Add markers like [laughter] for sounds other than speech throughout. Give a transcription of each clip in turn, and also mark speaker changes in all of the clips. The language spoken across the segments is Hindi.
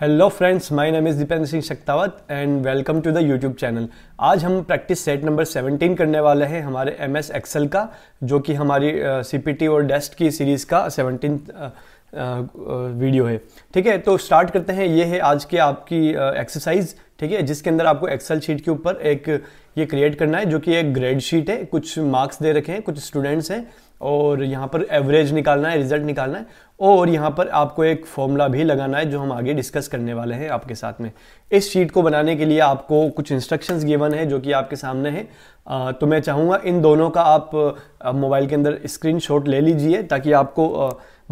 Speaker 1: Hello friends my name is Dipendra Singh Shaktawat and welcome to the YouTube channel आज हम प्रैक्टिस सेट नंबर 17 करने वाले हैं हमारे एम एस एक्सेल का, जो कि हमारी सीपीटी और डेस्ट की सीरीज़ का 17 वीडियो है। ठीक है तो स्टार्ट करते हैं। ये है आज की आपकी एक्सरसाइज ठीक है, जिसके अंदर आपको एक्सेल शीट के ऊपर एक, ये क्रिएट करना है, जो कि एक ग्रेड शीट है। कुछ मार्क्स दे रखे हैं, कुछ स्टूडेंट्स हैं, और यहाँ पर एवरेज निकालना है रिज़ल्ट निकालना है, और यहाँ पर आपको एक फॉर्मूला भी लगाना है, जो हम आगे डिस्कस करने वाले हैं आपके साथ में। इस शीट को बनाने के लिए आपको कुछ इंस्ट्रक्शंस गिवन है, जो कि आपके सामने है। तो मैं चाहूँगा इन दोनों का आप मोबाइल के अंदर स्क्रीन ले लीजिए, ताकि आपको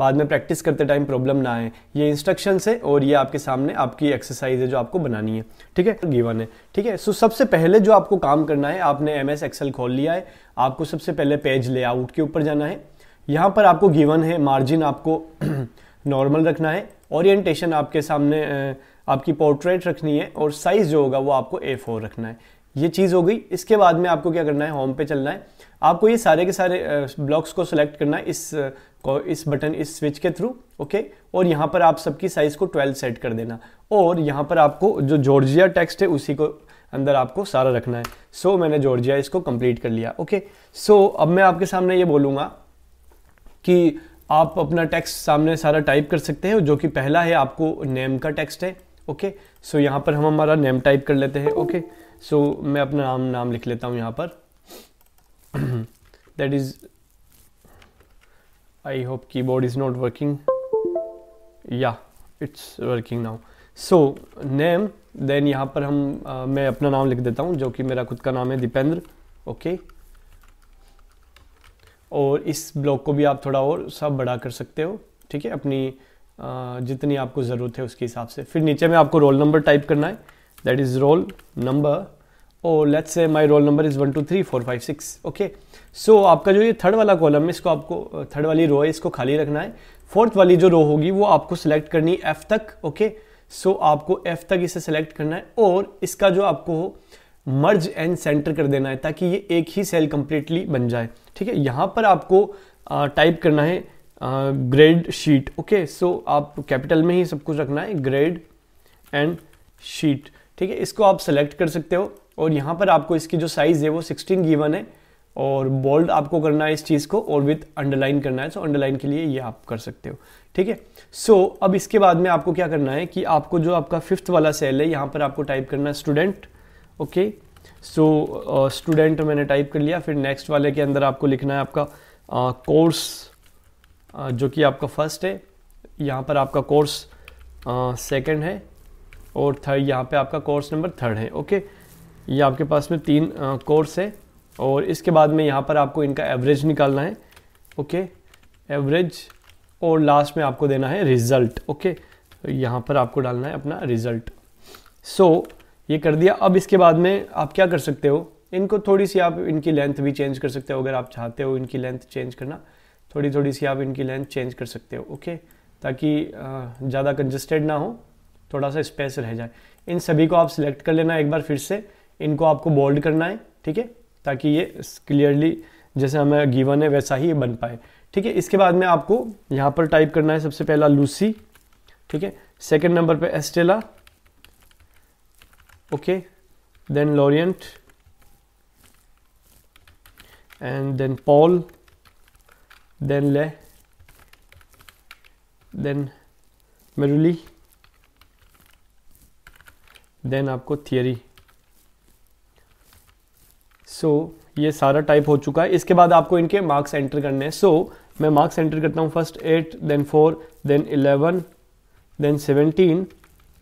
Speaker 1: बाद में प्रैक्टिस करते टाइम प्रॉब्लम ना आए। ये इंस्ट्रक्शन है और ये आपके सामने आपकी एक्सरसाइज है जो आपको बनानी है। ठीक है? गिवन है। ठीक है? सो सबसे पहले जो आपको काम करना है, आपने एम एस एक्सेल खोल लिया है। आपको सबसे पहले पेज लेआउट के ऊपर जाना है। यहाँ पर आपको गिवन है मार्जिन आपको [clears throat] नॉर्मल रखना है। ओरिएंटेशन आपके सामने आपकी पोर्ट्रेट रखनी है और साइज़ जो होगा वो आपको ए फोर रखना है। ये चीज़ हो गई। इसके बाद में आपको क्या करना है? होम पे चलना है। आपको ये सारे के सारे ब्लॉक्स को सिलेक्ट करना है इस इस बटन इस स्विच के थ्रू ओके और यहाँ पर आप सबकी साइज़ को 12 सेट कर देना। और यहाँ पर आपको जो जॉर्जिया टेक्स्ट है उसी को अंदर आपको सारा रखना है। सो so, मैंने जॉर्जिया इसको कंप्लीट कर लिया ओके सो so, अब मैं आपके सामने ये बोलूँगा कि आप अपना टेक्स्ट सामने सारा टाइप कर सकते हैं जो कि पहला है आपको नेम का टेक्स्ट है ओके सो so, यहाँ पर हम हमारा नेम टाइप कर लेते हैं ओके सो so, मैं अपना नाम नाम लिख लेता हूँ यहाँ पर। [clears throat] That is I hope keyboard is not working या it's working now so name then यहाँ पर हम आ, मैं अपना नाम लिख देता हूँ जो कि मेरा खुद का नाम है दीपेंद्र ओके okay? और इस ब्लॉक को भी आप थोड़ा और सब बड़ा कर सकते हो ठीक है? अपनी आ, जितनी आपको ज़रूरत है उसके हिसाब से। फिर नीचे में आपको रोल नंबर टाइप करना है। That is roll number oh let's say my roll number is one two three four five six okay so so, आपका जो ये थर्ड वाला कॉलम है इसको आपको थर्ड वाली रो है इसको खाली रखना है. फोर्थ वाली जो रो होगी वो आपको सिलेक्ट करनी है एफ़ तक. ओके सो आपको एफ़ तक इसे सिलेक्ट करना है और इसका जो आपको मर्ज एंड सेंटर कर देना है ताकि ये एक ही सेल कंप्लीटली बन जाए. ठीक है? यहाँ पर आपको टाइप करना है ग्रेड शीट ओके सो आप कैपिटल में ही सब कुछ रखना है ग्रेड एंड शीट ठीक है? इसको आप सेलेक्ट कर सकते हो और यहाँ पर आपको इसकी जो साइज़ है वो 16 गिवन है और बोल्ड आपको करना है इस चीज़ को और विथ अंडरलाइन करना है सो अंडरलाइन के लिए ये आप कर सकते हो ठीक है? सो अब इसके बाद में आपको क्या करना है कि आपको जो आपका फिफ्थ वाला सेल है यहाँ पर आपको टाइप करना है स्टूडेंट ओके सो स्टूडेंट मैंने टाइप कर लिया फिर नेक्स्ट वाले के अंदर आपको लिखना है आपका कोर्स uh, uh, जो कि आपका फ़र्स्ट है। यहाँ पर आपका कोर्स सेकेंड uh, है। और थर्ड यहाँ पे आपका कोर्स नंबर थर्ड है ओके ये आपके पास में तीन कोर्स है और इसके बाद में यहाँ पर आपको इनका एवरेज निकालना है ओके एवरेज और लास्ट में आपको देना है रिज़ल्ट ओके तो यहाँ पर आपको डालना है अपना रिज़ल्ट सो so, ये कर दिया। अब इसके बाद में आप क्या कर सकते हो? इनको थोड़ी सी आप इनकी लेंथ भी चेंज कर सकते हो अगर आप चाहते हो इनकी लेंथ चेंज करना। थोड़ी थोड़ी सी आप इनकी लेंथ चेंज कर सकते हो ओके ताकि ज़्यादा कंजस्टेड ना हो। थोड़ा सा स्पेस रह जाए। इन सभी को आप सिलेक्ट कर लेना एक बार फिर से। इनको आपको बोल्ड करना है, ठीक है? ताकि ये क्लियरली जैसे हमें गिवन है, वैसा ही बन पाए। ठीक है? इसके बाद में आपको यहाँ पर टाइप करना है सबसे पहला लूसी ठीक है? सेकेंड नंबर पे Estella okay then Lorient and then Paul then Lee then मेरुली then आपको थियरी सो so, ये सारा टाइप हो चुका है। इसके बाद आपको इनके मार्क्स एंटर करने हैं। सो so, मैं मार्क्स एंटर करता हूँ first eight then four then eleven then seventeen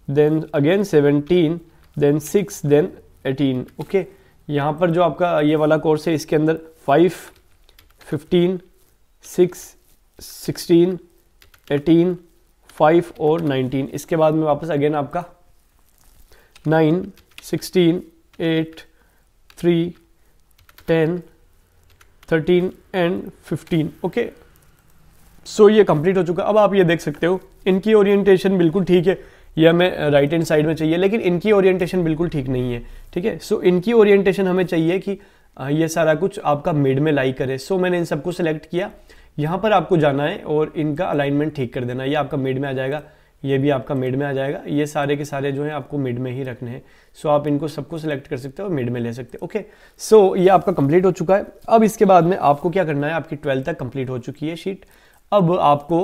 Speaker 1: then again seventeen then six then eighteen okay यहाँ पर जो आपका ये वाला कोर्स है इसके अंदर five fifteen six sixteen eighteen five और नाइनटीन इसके बाद में वापस अगेन आपका nine sixteen eight three ten thirteen and fifteen okay? So ये कंप्लीट हो चुका। अब आप ये देख सकते हो इनकी ओरिएंटेशन बिल्कुल ठीक है। यह हमें राइट हैंड साइड में चाहिए लेकिन इनकी ओरिएंटेशन बिल्कुल ठीक नहीं है ठीक है? सो इनकी ओरिएंटेशन हमें चाहिए कि ये सारा कुछ आपका मिड में लाई करे। सो so, मैंने इन सबको सेलेक्ट किया। यहाँ पर आपको जाना है और इनका अलाइनमेंट ठीक कर देना। ये आपका मिड में आ जाएगा। ये भी आपका मिड में आ जाएगा। ये सारे के सारे जो है आपको मिड में ही रखने हैं। सो आप इनको सबको सिलेक्ट कर सकते हो मिड में ले सकते हो। ओके सो ये आपका कंप्लीट हो चुका है। अब इसके बाद में आपको क्या करना है? आपकी ट्वेल्थ तक कंप्लीट हो चुकी है शीट अब आपको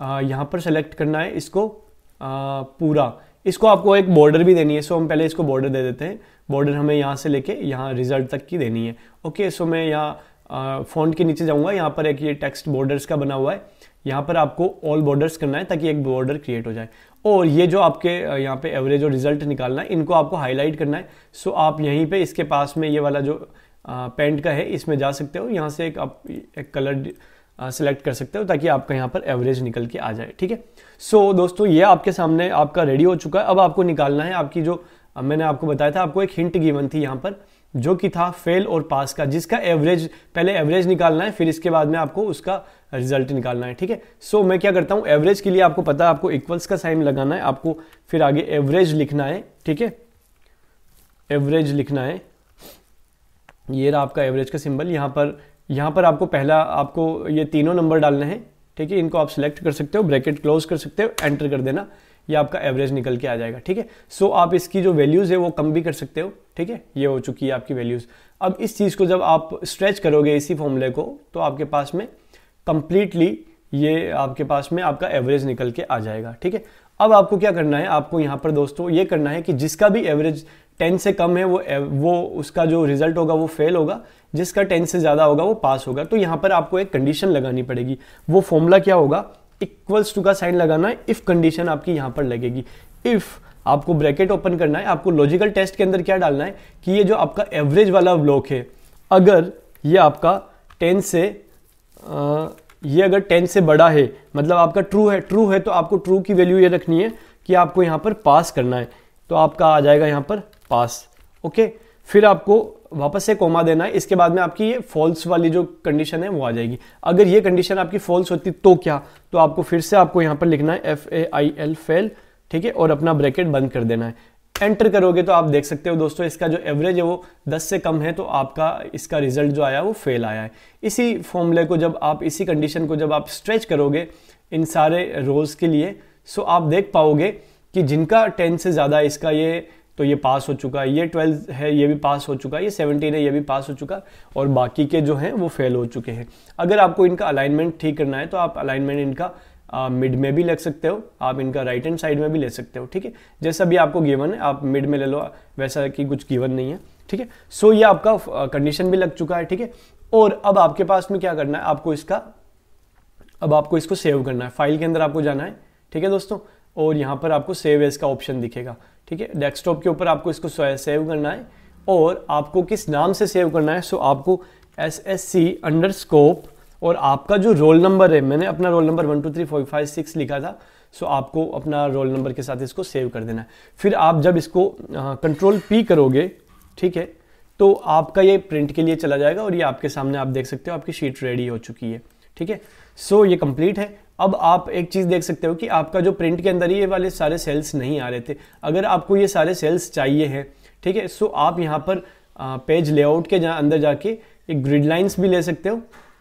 Speaker 1: यहाँ पर सेलेक्ट करना है इसको पूरा। इसको आपको एक बॉर्डर भी देनी है। सो हम पहले इसको बॉर्डर दे देते हैं। बॉर्डर हमें यहाँ से लेके यहाँ रिज़ल्ट तक की देनी है। ओके सो मैं यहाँ फॉन्ट के नीचे जाऊँगा। यहाँ पर एक ये टेक्स्ट बॉर्डर्स का बना हुआ है। यहाँ पर आपको ऑल बॉर्डर्स करना है ताकि एक बॉर्डर क्रिएट हो जाए। और ये जो आपके यहाँ पे एवरेज और रिज़ल्ट निकालना है, इनको आपको हाईलाइट करना है। सो आप यहीं पे इसके पास में ये वाला जो पेंट का है, इसमें जा सकते हो। यहाँ से एक आप, एक कलर सेलेक्ट कर सकते हो ताकि आपका यहाँ पर एवरेज निकल के आ जाए, ठीक है? सो दोस्तों, ये आपके सामने आपका रेडी हो चुका है। अब आपको निकालना है आपकी जो मैंने आपको बताया था, आपको एक हिंट गिवन थी यहाँ पर। जो कि था फेल और पास का, जिसका एवरेज पहले एवरेज निकालना है, फिर इसके बाद में आपको उसका रिज़ल्ट निकालना है, ठीक है? सो मैं क्या करता हूँ? एवरेज के लिए आपको पता है, आपको इक्वल्स का साइन लगाना है, आपको फिर आगे एवरेज लिखना है, ठीक है? एवरेज लिखना है। ये रहा आपका एवरेज का सिंबल यहाँ पर यहाँ पर आपको पहला, आपको ये तीनों नंबर डालने हैं, ठीक है? इनको आप सिलेक्ट कर सकते हो ब्रैकेट क्लोज कर सकते हो एंटर कर देना। ये आपका एवरेज निकल के आ जाएगा, ठीक है? सो आप इसकी जो वैल्यूज़ है, वो कम भी कर सकते हो, ठीक है? ये हो चुकी है आपकी वैल्यूज़ अब इस चीज़ को जब आप स्ट्रेच करोगे इसी फॉर्मूले को तो आपके पास में कंप्लीटली ये आपके पास में आपका एवरेज निकल के आ जाएगा, ठीक है? अब आपको क्या करना है, आपको यहाँ पर दोस्तों ये करना है कि जिसका भी एवरेज टेन से कम है, वो वो उसका जो रिज़ल्ट होगा, वो फेल होगा। जिसका टेन से ज़्यादा होगा, वो पास होगा। तो यहाँ पर आपको एक कंडीशन लगानी पड़ेगी। वो फॉर्मूला क्या होगा? इक्वल्स टू का साइन लगाना है इफ़ कंडीशन आपकी यहाँ पर लगेगी। इफ़ आपको ब्रैकेट ओपन करना है आपको लॉजिकल टेस्ट के अंदर क्या डालना है कि ये जो आपका एवरेज वाला ब्लॉक है अगर ये आपका टेन से आ, ये अगर टेन से बड़ा है मतलब आपका ट्रू है ट्रू है तो आपको ट्रू की वैल्यू ये रखनी है कि आपको यहाँ पर पास करना है। तो आपका आ जाएगा यहाँ पर पास ओके फिर आपको वापस से कोमा देना है, इसके बाद में आपकी ये फॉल्स वाली जो कंडीशन है, वो आ जाएगी। अगर ये कंडीशन आपकी फॉल्स होती तो क्या? तो आपको फिर से आपको यहाँ पर लिखना है F A I L fail ठीक है? और अपना ब्रैकेट बंद कर देना है। एंटर करोगे तो आप देख सकते हो दोस्तों, इसका जो एवरेज है वो 10 से कम है तो आपका इसका रिज़ल्ट जो आया वो फेल आया है। इसी फॉर्मूले को जब आप, इसी कंडीशन को जब आप स्ट्रेच करोगे इन सारे रोज के लिए सो आप देख पाओगे कि जिनका टेन से ज़्यादा इसका ये तो ये पास हो चुका है ये ट्वेल्व है, ये भी पास हो चुका है ये सेवनटीन है, ये भी पास हो चुका, और बाकी के जो हैं वो फेल हो चुके हैं। अगर आपको इनका अलाइनमेंट ठीक करना है तो आप अलाइनमेंट इनका मिड में भी लग सकते हो, आप इनका राइट हैंड साइड में भी ले सकते हो, ठीक है? जैसा भी आपको गिवन है, आप मिड में ले लो, वैसा कि कुछ गिवन नहीं है, ठीक है? सो ये आपका कंडीशन भी लग चुका है, ठीक है? और अब आपके पास में क्या करना है, आपको इसका, अब आपको इसको सेव करना है। फ़ाइल के अंदर आपको जाना है, ठीक है दोस्तों? और यहाँ पर आपको सेव एज का ऑप्शन दिखेगा। ठीक है? डेस्कटॉप के ऊपर आपको इसको सेव करना है और आपको किस नाम से सेव करना है? सो आपको S S C underscore और आपका जो रोल नंबर है, मैंने अपना roll number one two three four five six लिखा था। सो आपको अपना रोल नंबर के साथ इसको सेव कर देना है। फिर आप जब इसको कंट्रोल पी करोगे, ठीक है? तो आपका ये प्रिंट के लिए चला जाएगा और ये आपके सामने आप देख सकते हो, आपकी शीट रेडी हो चुकी है। ठीक है? सो ये कंप्लीट है। अब आप एक चीज़ देख सकते हो कि आपका जो प्रिंट के अंदर ये वाले सारे सेल्स नहीं आ रहे थे। अगर आपको ये सारे सेल्स चाहिए हैं, ठीक है? सो आप यहाँ पर पेज लेआउट के जहाँ अंदर जाके एक ग्रिड लाइन्स भी ले सकते हो,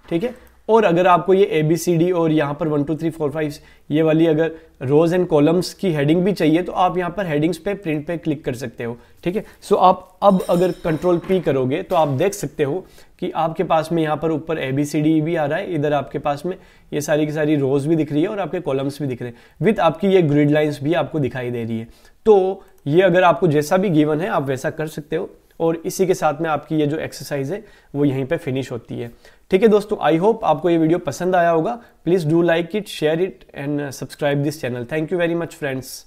Speaker 1: ठीक है? और अगर आपको ये ए बी सी डी और यहाँ पर one two three four five ये वाली अगर रोज एंड कॉलम्स की हेडिंग भी चाहिए तो आप यहाँ पर हेडिंग्स पे प्रिंट पे क्लिक कर सकते हो, ठीक है? सो आप अब अगर कंट्रोल पी करोगे तो आप देख सकते हो कि आपके पास में यहाँ पर ऊपर ए बी सी डी भी आ रहा है, इधर आपके पास में ये सारी की सारी रोज भी दिख रही है और आपके कॉलम्स भी दिख रहे हैं विथ आपकी ये ग्रिड लाइन्स भी आपको दिखाई दे रही है। तो ये अगर आपको जैसा भी गिवन है, आप वैसा कर सकते हो। और इसी के साथ में आपकी ये जो एक्सरसाइज है, वो यहीं पे फिनिश होती है। ठीक है दोस्तों आई होप आपको ये वीडियो पसंद आया होगा। Please do like it share it and subscribe this channel thank you very much friends